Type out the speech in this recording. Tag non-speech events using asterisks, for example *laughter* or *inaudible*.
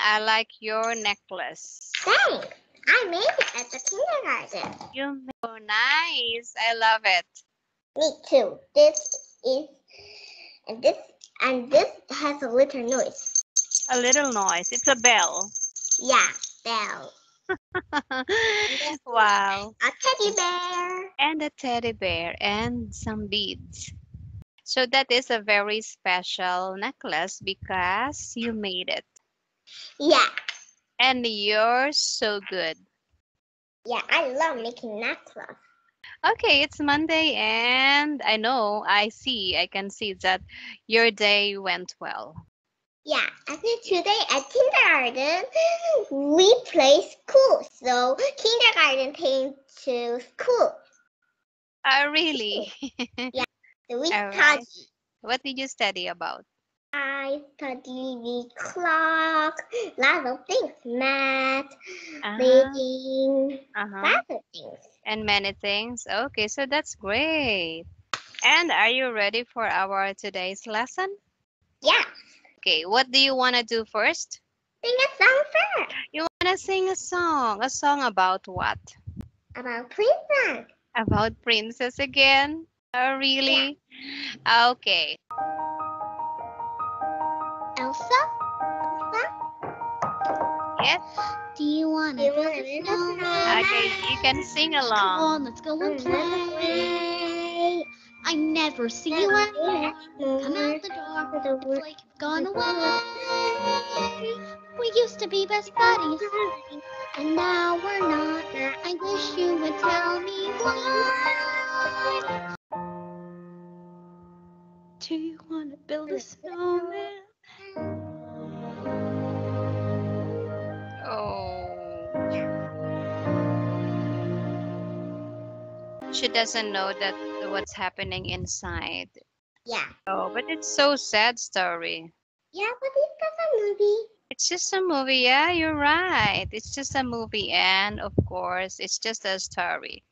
I like your necklace. Thanks. I made it at the kindergarten. You made so nice. I love it. Me too. This is and this and this has a little noise. A little noise. It's a bell. Yeah, bell. *laughs* wow. A teddy bear. And a teddy bear and some beads. So that is a very special necklace because you made it. Yeah, And you're so good. yeah. I love making necklace. Okay, it's Monday and I know, I see, I can see that your day went well. Yeah, actually today at kindergarten we play school. So kindergarten came to school. Oh, really? So we *laughs* right. what did you study about? I study the clock, lots of things, math, Uh-huh, reading, uh-huh. lots of things. And many things. Okay, so that's great. And are you ready for our today's lesson? Yeah, Okay, what do you want to do first? sing a song first You want to sing a song. A song about what? about princess. About princess again? Oh, really? Okay. Yes. Do you want to build a snowman? Okay, you can sing Come along. on, let's go and play. I never see you again. Come out the door. It's like you've gone away. We used to be best buddies, and now we're not. I wish you would tell me why. Do you want to build a snowman? She doesn't know that what's happening inside. Yeah, Oh, but it's so sad story. yeah, but it's just a movie. It's just a movie. Yeah, you're right. It's just a movie, and of course, it's just a story.